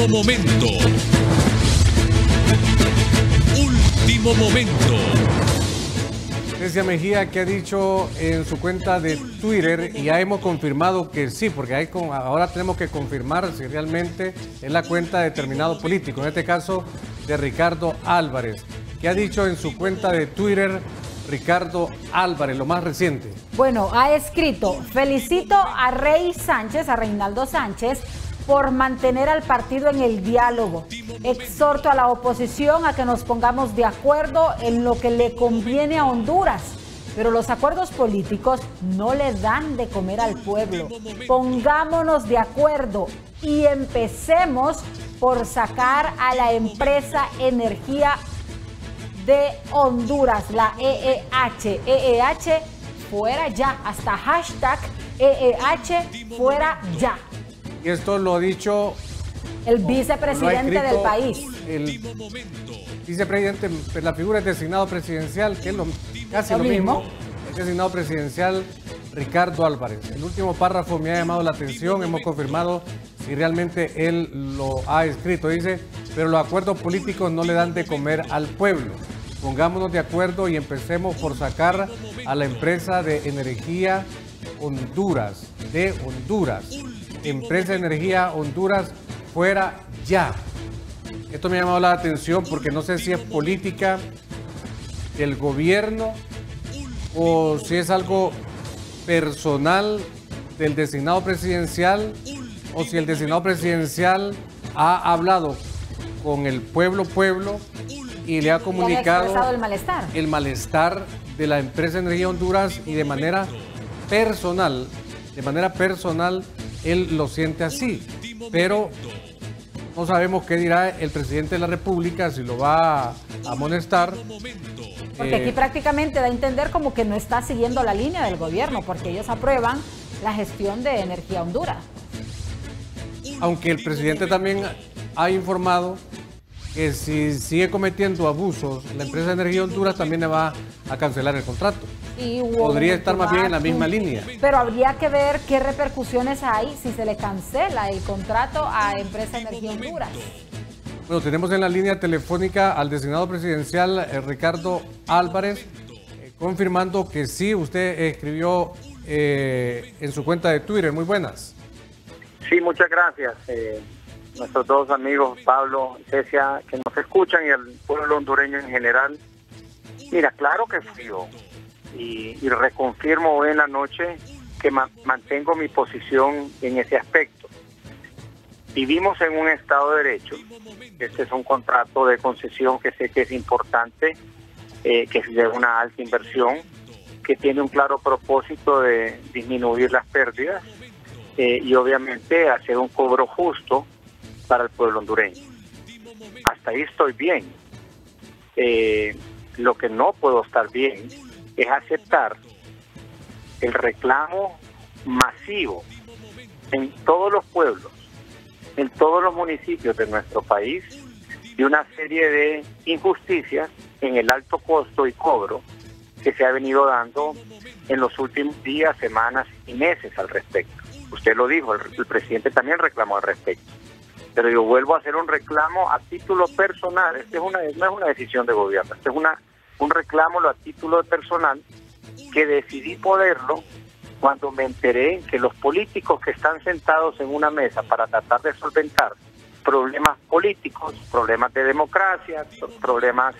Último momento. Último momento. Grecia Mejía que ha dicho en su cuenta de Twitter y ya hemos confirmado que sí, porque hay con, ahora tenemos que confirmar si realmente es la cuenta de determinado político, en este caso de Ricardo Álvarez, que ha dicho en su cuenta de Twitter Ricardo Álvarez, lo más reciente. Bueno, ha escrito, felicito a Rey Sánchez, a Reinaldo Sánchez, por mantener al partido en el diálogo. Exhorto a la oposición a que nos pongamos de acuerdo en lo que le conviene a Honduras. Pero los acuerdos políticos no le dan de comer al pueblo. Pongámonos de acuerdo y empecemos por sacar a la empresa Energía de Honduras, la EEH. EEH fuera ya, hasta hashtag EEH fuera ya. Y esto lo ha dicho el vicepresidente del país. El vicepresidente, pues, la figura es designado presidencial, que es lo, casi lo, mismo. El designado presidencial Ricardo Álvarez. El último párrafo me ha llamado la atención, hemos confirmado si realmente él lo ha escrito. Dice, pero los acuerdos políticos no le dan de comer al pueblo. Pongámonos de acuerdo y empecemos por sacar a la empresa de energía Honduras, de Honduras Empresa de Energía Honduras fuera ya. Esto me ha llamado la atención porque no sé si es política del gobierno o si es algo personal del designado presidencial o si el designado presidencial ha hablado con el pueblo pueblo y le ha comunicado el malestar. el malestar de la empresa de Energía Honduras y de manera personal, de manera personal él lo siente así, pero no sabemos qué dirá el presidente de la República, si lo va a amonestar. Porque aquí eh, prácticamente da a entender como que no está siguiendo la línea del gobierno, porque ellos aprueban la gestión de energía Honduras. Aunque el presidente también ha informado que si sigue cometiendo abusos, la empresa de energía Honduras también le va a cancelar el contrato. Podría estar más bien en la misma línea. Pero habría que ver qué repercusiones hay si se le cancela el contrato a Empresa Energía Honduras. Bueno, tenemos en la línea telefónica al designado presidencial eh, Ricardo Álvarez, eh, confirmando que sí, usted escribió eh, en su cuenta de Twitter. Muy buenas. Sí, muchas gracias. nuestros dos amigos, Pablo y Cecia, que nos escuchan y el pueblo hondureño en general. Mira, claro que frío y, reconfirmo hoy en la noche que mantengo mi posición en ese aspecto. Vivimos en un Estado de Derecho. Este es un contrato de concesión que sé que es importante, eh, que es de una alta inversión, que tiene un claro propósito de disminuir las pérdidas eh, y obviamente hacer un cobro justo para el pueblo hondureño. Hasta ahí estoy bien. Eh, lo que no puedo estar bien es aceptar el reclamo masivo en todos los pueblos, en todos los municipios de nuestro país, de una serie de injusticias en el alto costo y cobro que se ha venido dando en los últimos días, semanas y meses al respecto. Usted lo dijo, el, presidente también reclamó al respecto. Pero yo vuelvo a hacer un reclamo a título personal. Esta es una, no es una decisión de gobierno, esta es una un reclamo a título personal que decidí poderlo cuando me enteré que los políticos que están sentados en una mesa para tratar de solventar problemas políticos, problemas de democracia, problemas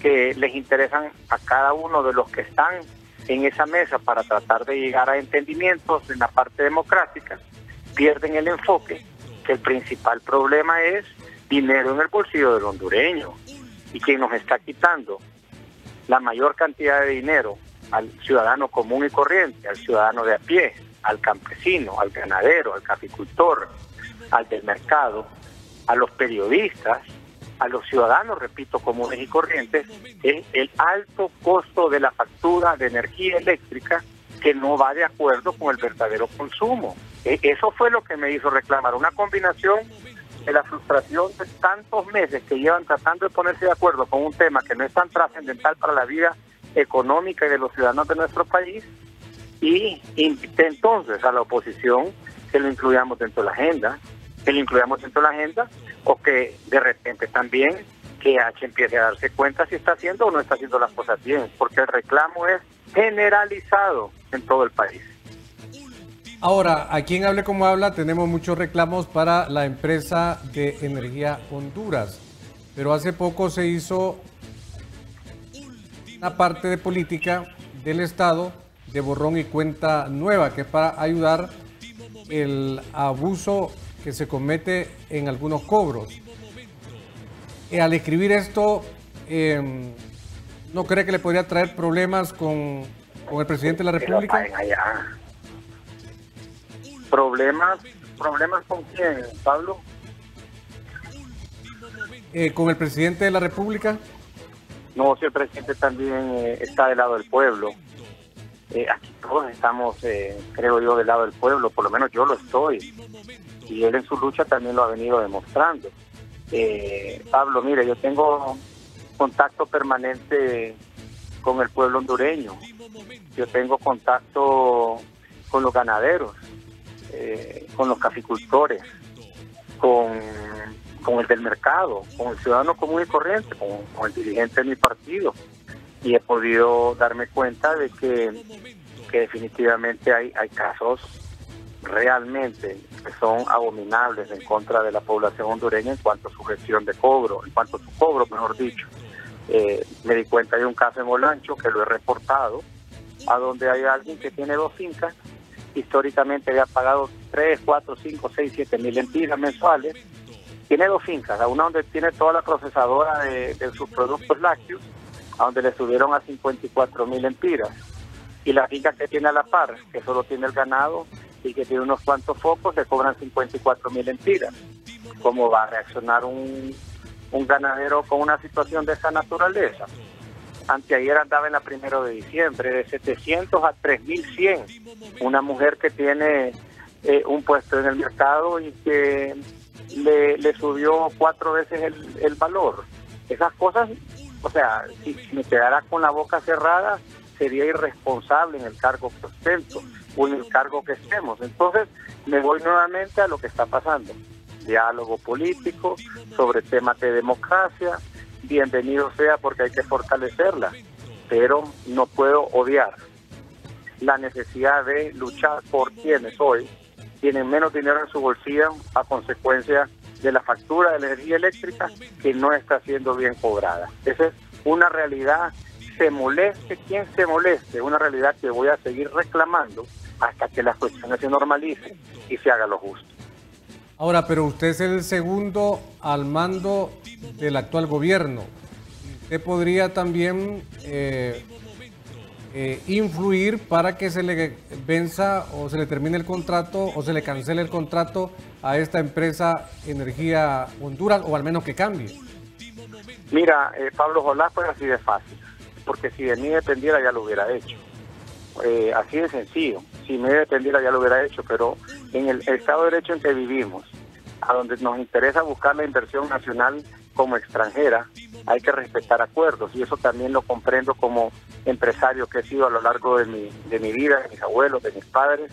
que les interesan a cada uno de los que están en esa mesa para tratar de llegar a entendimientos en la parte democrática, pierden el enfoque que el principal problema es dinero en el bolsillo del hondureño y quien nos está quitando la mayor cantidad de dinero al ciudadano común y corriente, al ciudadano de a pie, al campesino, al ganadero, al caficultor, al del mercado, a los periodistas, a los ciudadanos, repito, comunes y corrientes, es el alto costo de la factura de energía eléctrica que no va de acuerdo con el verdadero consumo. E, eso fue lo que me hizo reclamar, una combinación de la frustración de tantos meses que llevan tratando de ponerse de acuerdo con un tema que no es tan trascendental para la vida económica y de los ciudadanos de nuestro país y invité entonces a la oposición que lo incluyamos dentro de la agenda que lo incluyamos dentro de la agenda o que de repente también que H empiece a darse cuenta si está haciendo o no está haciendo las cosas bien, porque el reclamo es generalizado en todo el país. Ahora, aquí en Hable como habla tenemos muchos reclamos para la empresa de energía Honduras, pero hace poco se hizo una parte de política del Estado de borrón y cuenta nueva, que es para ayudar el abuso que se comete en algunos cobros. Eh, al escribir esto, em, ¿no cree que le podría traer problemas con, el presidente de la República? ¿Problemas? ¿Problemas con quién, Pablo? Eh, ¿Con el presidente de la República? No, si el presidente también eh, está del lado del pueblo. Eh, aquí todos estamos, eh, creo yo, del lado del pueblo, por lo menos yo lo estoy. Y él en su lucha también lo ha venido demostrando. Pablo, mire, yo tengo contacto permanente con el pueblo hondureño. Yo tengo contacto con los ganaderos, con los caficultores, con con el del mercado, con el ciudadano común y corriente, con, el dirigente de mi partido. Y he podido darme cuenta de que, que definitivamente hay, hay casos realmente que son abominables en contra de la población hondureña en cuanto a su gestión de cobro, en cuanto a su cobro, mejor dicho. Eh, me di cuenta de un caso en Olancho que lo he reportado, a donde hay alguien que tiene dos fincas, históricamente había pagado 3, 4, 5, 6, 7 mil empiras mensuales, tiene dos fincas, una donde tiene toda la procesadora de, sus productos lácteos, a donde le subieron a 54 mil empiras. Y la finca que tiene a la par, que solo tiene el ganado y que tiene unos cuantos focos, le cobran 54 mil empiras. ¿Cómo va a reaccionar un ganadero con una situación de esa naturaleza? Anteayer andaba en la primero de diciembre, de 700 a 3100. Una mujer que tiene eh, un puesto en el mercado y que le, subió cuatro veces el, valor. Esas cosas, o sea, si, me quedara con la boca cerrada, sería irresponsable en el cargo que ostento o en el cargo que estemos. Entonces, me voy nuevamente a lo que está pasando. Diálogo político sobre temas de democracia, bienvenido sea porque hay que fortalecerla, pero no puedo odiar la necesidad de luchar por quienes hoy tienen menos dinero en su bolsillo a consecuencia de la factura de la energía eléctrica que no está siendo bien cobrada. Esa es una realidad, se moleste quien se moleste, una realidad que voy a seguir reclamando hasta que las cuestiones se normalicen y se haga lo justo. Ahora, pero usted es el segundo al mando del actual gobierno. Usted podría también eh, eh, influir para que se le venza o se le termine el contrato o se le cancele el contrato a esta empresa Energía Honduras o al menos que cambie? Mira, eh, Pablo Jolás fue así de fácil, porque si de mí dependiera ya lo hubiera hecho. Eh, así de sencillo, si me dependiera ya lo hubiera hecho, pero en el Estado de Derecho en que vivimos, a donde nos interesa buscar la inversión nacional como extranjera, hay que respetar acuerdos y eso también lo comprendo como empresario que he sido a lo largo de mi, de mi vida, de mis abuelos, de mis padres,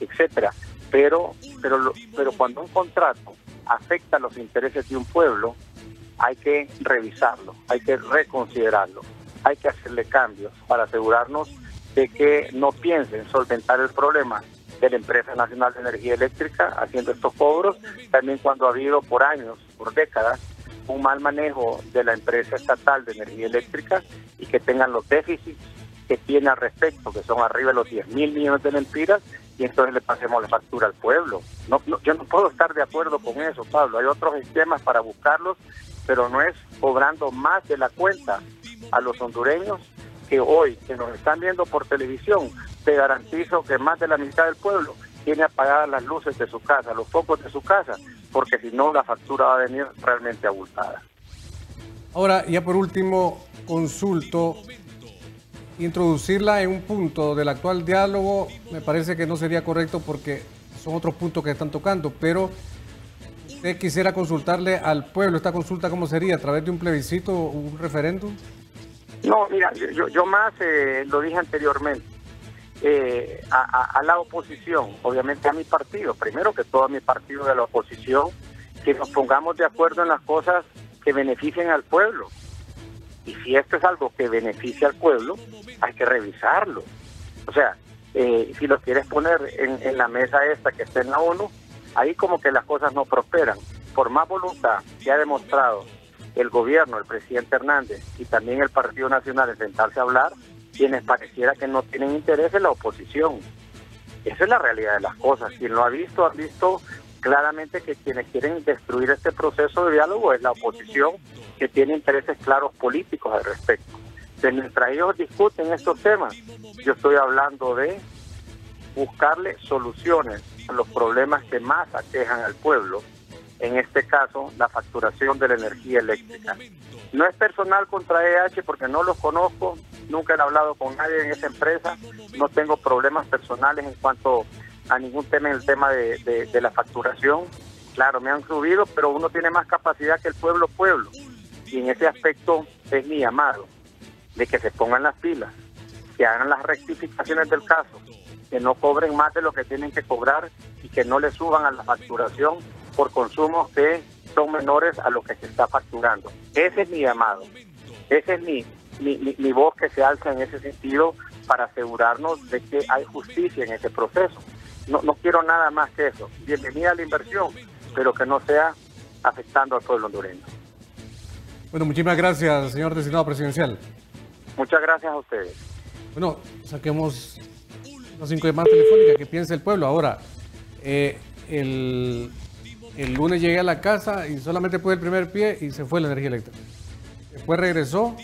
etcétera. Pero, pero, pero cuando un contrato afecta los intereses de un pueblo, hay que revisarlo, hay que reconsiderarlo, hay que hacerle cambios para asegurarnos de que no piensen solventar el problema de la Empresa Nacional de Energía Eléctrica haciendo estos cobros, también cuando ha habido por años, por décadas, un mal manejo de la empresa estatal de energía eléctrica y que tengan los déficits que tiene al respecto, que son arriba de los 10 mil millones de mentiras, y entonces le pasemos la factura al pueblo. No, yo no puedo estar de acuerdo con eso, Pablo. Hay otros esquemas para buscarlos, pero no es cobrando más de la cuenta a los hondureños que hoy, que nos están viendo por televisión, te garantizo que más de la mitad del pueblo tiene apagadas las luces de su casa, los focos de su casa, porque si no la factura va a venir realmente abultada. Ahora, ya por último, consulto, introducirla en un punto del actual diálogo me parece que no sería correcto porque son otros puntos que están tocando, pero usted quisiera consultarle al pueblo, ¿esta consulta cómo sería? ¿A través de un plebiscito o un referéndum? No, mira, yo, más eh, lo dije anteriormente eh, a, a, la oposición, obviamente a mi partido, primero que todo a mi partido de la oposición, que nos pongamos de acuerdo en las cosas que beneficien al pueblo. Y si esto es algo que beneficia al pueblo, hay que revisarlo. O sea, eh, si lo quieres poner en, en la mesa esta que está en la ONU, ahí como que las cosas no prosperan. Por más voluntad que ha demostrado el gobierno, el presidente Hernández y también el Partido Nacional en sentarse a hablar, quienes pareciera que no tienen interés en la oposición. Esa es la realidad de las cosas. Quien lo ha visto, ha visto claramente que quienes quieren destruir este proceso de diálogo es la oposición, que tiene intereses claros políticos al respecto. De mientras ellos discuten estos temas, yo estoy hablando de buscarle soluciones a los problemas que más aquejan al pueblo, en este caso la facturación de la energía eléctrica. No es personal contra EH porque no los conozco, nunca he hablado con nadie en esa empresa, no tengo problemas personales en cuanto a ningún tema en el tema de, la facturación. Claro, me han subido, pero uno tiene más capacidad que el pueblo pueblo. Y en ese aspecto es mi llamado, de que se pongan las pilas, que hagan las rectificaciones del caso, que no cobren más de lo que tienen que cobrar y que no le suban a la facturación por consumos que son menores a lo que se está facturando. Ese es mi llamado. Ese es mi, mi, voz que se alza en ese sentido para asegurarnos de que hay justicia en ese proceso. No, no quiero nada más que eso. Bienvenida a la inversión, pero que no sea afectando al pueblo hondureño. Bueno, muchísimas gracias, señor designado presidencial. Muchas gracias a ustedes. Bueno, saquemos las cinco llamadas telefónicas que piensa el pueblo. Ahora, eh, el, el lunes llegué a la casa y solamente pude el primer pie y se fue la energía eléctrica. Después regresó